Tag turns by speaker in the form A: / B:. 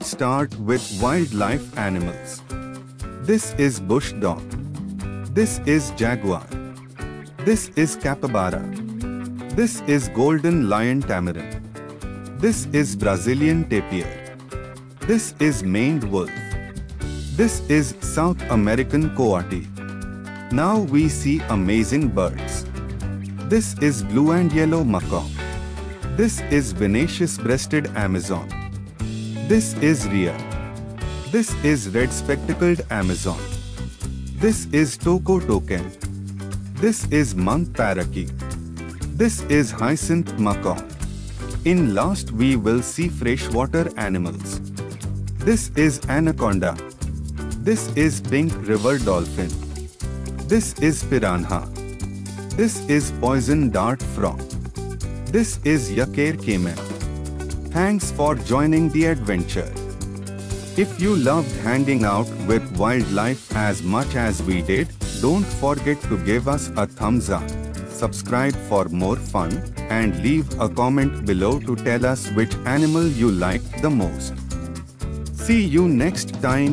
A: start with wildlife animals. This is bush dog. This is jaguar. This is capybara. This is golden lion tamarin. This is Brazilian tapir. This is maned wolf. This is South American coati. Now we see amazing birds. This is blue and yellow macaw. This is vinaceous-breasted Amazon. This is rhea. This is red-spectacled Amazon. This is Toco toucan. This is monk parakeet. This is hyacinth macaw. In last we will see freshwater animals. This is anaconda. This is pink river dolphin. This is piranha. This is poison dart frog. This is Yacare caiman. Thanks for joining the adventure. If you loved hanging out with wildlife as much as we did, don't forget to give us a thumbs up, subscribe for more fun, and leave a comment below to tell us which animal you liked the most. See you next time.